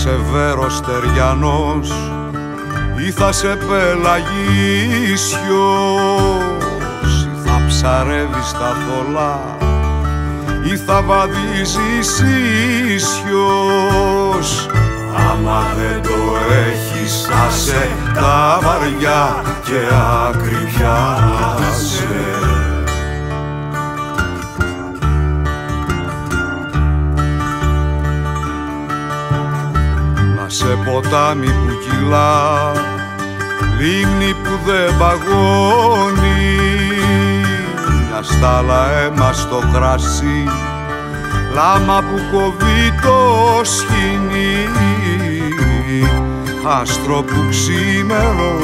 Θα σε βέρω στεριανός ή θα σε πελαγίσιος ή θα ψαρεύεις τα θολά ή θα βαδίζεις ίσιος. Άμα δεν το έχεις θα σε τα βαριά και άκρη πιάσε σε ποτάμι που κυλά λίμνη που δεν παγώνει. Μια στάλα αίμα στο κρασί λάμα που κοβεί το σχοινί άστρο που ξημερώνει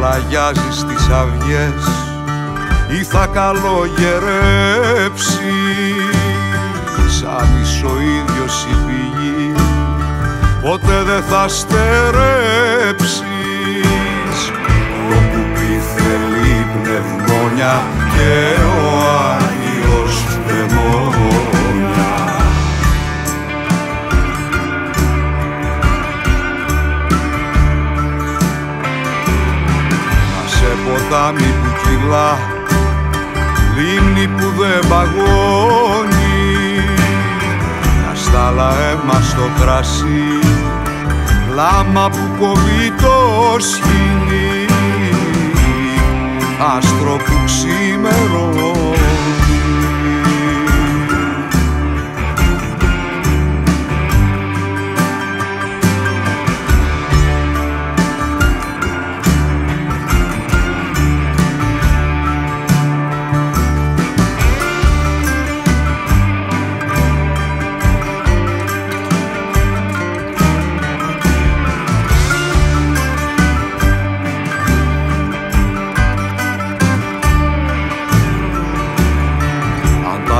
Θα πλαγιάζεις τις αυγές ή θα καλογερέψεις. Σαν είσαι ο ίδιος η πηγή ποτέ δεν θα στερέψεις. Όπου θέλει πνευμόνια και ποτάμι που κυλά λίμνη που δεν παγώνει. Μια στάλα αίμα στο κρασί λάμα που κοβεί το σχοινί. Άστρο που ξημερώνει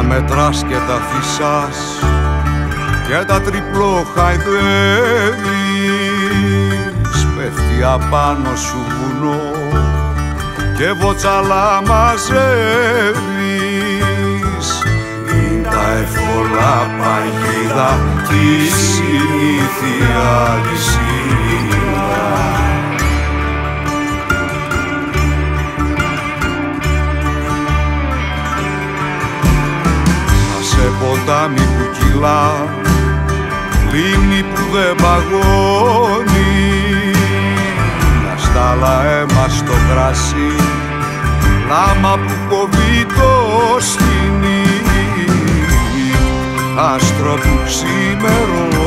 μετράς και τα φυσάς και τα τριπλό χαϊδεύεις. Πέφτει απάνω σου βουνό και βοτσαλά μαζεύεις. Είναι τα εύκολα παγίδα της συνήθειας. λυσίδα ποτάμι που κυλά λίμνη που δεν παγώνει. Μια στάλα αίμα στο κρασί λάμα που κοβεί το σκηνή άστρο που ξημερώνει